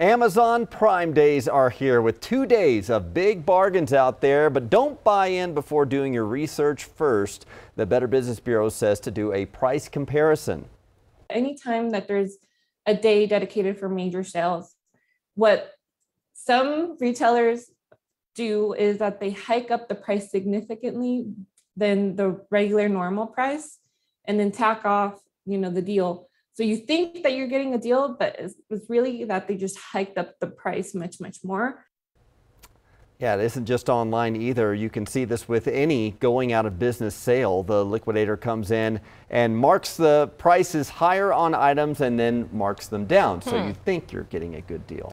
Amazon Prime Days are here with two days of big bargains out there, but don't buy in before doing your research first. The Better Business Bureau says to do a price comparison. Anytime that there's a day dedicated for major sales, what some retailers do is that they hike up the price significantly than the regular normal price and then tack off, you know, the deal. So you think that you're getting a deal, but it's, it's really that they just hiked up the price much, much more. Yeah, it isn't just online either. You can see this with any going out of business sale. The liquidator comes in and marks the prices higher on items and then marks them down. So you hmm. think you're getting a good deal.